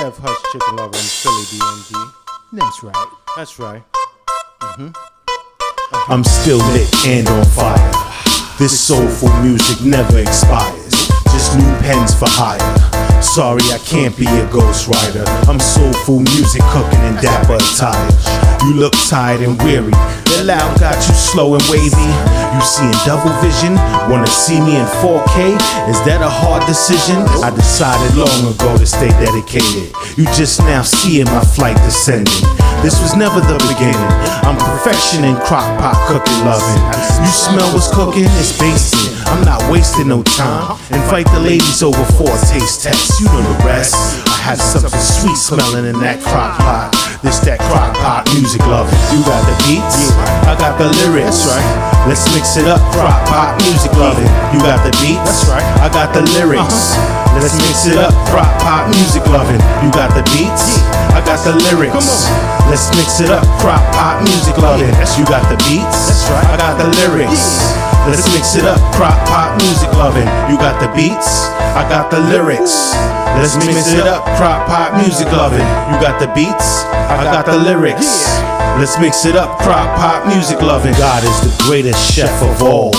Kev Hutch Chicken Lover in Philly DMG. That's right. That's right. Mm-hmm. I'm still lit and on fire. This soulful music never expires. Just new pens for hire. Sorry, I can't be a ghostwriter. I'm soulful music cooking in dapper attire. You look tired and weary. The loud got you slow and wavy. You seeing double vision? Wanna see me in 4K? Is that a hard decision? I decided long ago to stay dedicated. You just now seeing my flight descending. This was never the beginning. I'm perfection in crock pot cooking loving. You smell what's cooking? It's basting. I'm not wasting no time. Invite the ladies over for a taste test. You know the rest. I had something sweet smelling in that crock pot. This that crock pot music loving. You got the beats, I got the lyrics. That's right. Let's mix it up. Crock pot music loving. You got the beats, That's right. I got the lyrics. Uh-huh. Let's mix it up. Crock pot music loving. You got the beats, I got the lyrics. Come on. Let's mix it up. Crock pot music loving. You got the beats, That's right. I got the lyrics. Let's mix it up. crock pot music loving. You got the beats, I got the lyrics. Let's mix it up. crock pot music loving. You got the beats, I got the lyrics. Let's mix it up. Crock pop music loving. God is the greatest chef of all.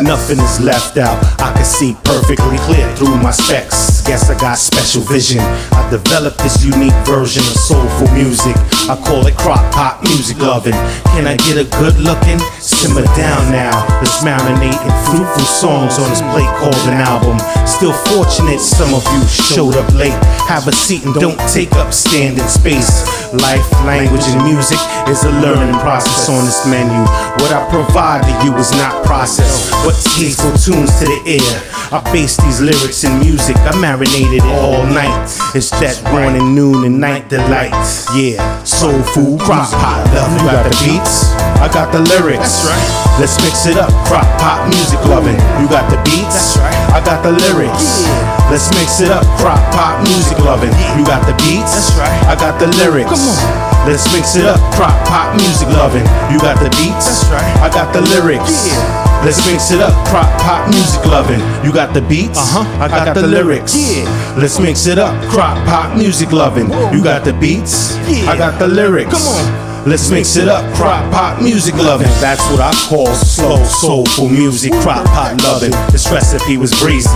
Nothing is left out. I can see perfectly clear through my specs. Guess I got special vision. I developed this unique version of soulful music. I call it crock pop music loving. Can I get a good looking? Simmer down now. Let's marinate in fruitful songs on this plate called an album. Still fortunate some of you showed up late. Have a seat and don't take up standing space. Life, language, and music is a learning process on this menu. What I provide to you is not processed, but tasteful tunes to the ear. I base these lyrics in music, I marinated it all night. It's that morning, noon, and night delight. Yeah, soul food, crock pot love. You got the beats, I got the lyrics. That's right. Let's mix it up, crock pop music loving. You got the beats, That's right. I got the lyrics. Let's mix it up, crock pop music loving. You got the beats, That's right. I got the lyrics. Come on. Let's mix it up, crock pop music loving. You got the beats, That's right. I got the lyrics. Yeah. Let's mix it up, crock pop music loving. You got the beats, Uh-huh. I got, the, lyrics. Yeah. Let's mix it up, crock pot music loving. You got the beats, Yeah. I got the lyrics. Come on. Let's mix it up, crock pot music loving. That's what I call slow, soulful music, crock pot loving. This recipe was breezy.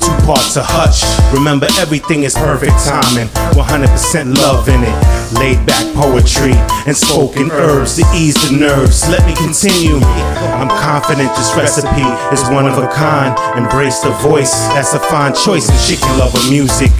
Two parts of hutch. Remember, everything is perfect timing. 100% love in it. Laid back poetry and spoken herbs to ease the nerves. Let me continue. I'm confident this recipe is one of a kind. Embrace the voice. That's a fine choice in chicken lover music.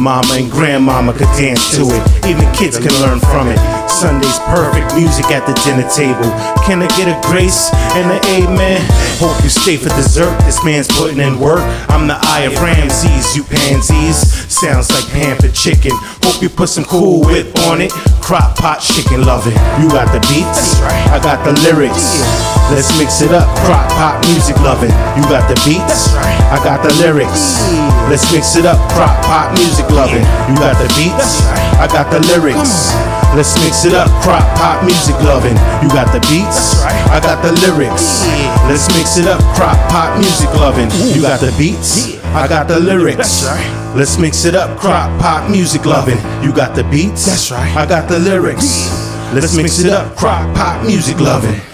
Mama and grandmama could dance to it. Even kids can learn from it. Sunday's perfect music at the dinner table. Can I get a grace and an amen? Hope you stay for dessert. This man's putting in work. I'm the eye of Ramses, you pansies. Sounds like pampered chicken. Hope you put some Cool Whip on it. Crock pot chicken loving. You got the beats, I got the lyrics. Let's mix it up. Crock pot music loving. You got the beats, I got the lyrics. Let's mix it up. Crock pot music loving. You got the beats, I got the lyrics. Let's mix it up. Crock pot music loving. You got the beats, I got the lyrics. Let's mix it up. Crock pot music loving. You got the beats, I got the lyrics. Let's mix it up. Crock pot music loving. You got the beats, I got the lyrics. Let's mix it up. Crock pot music loving.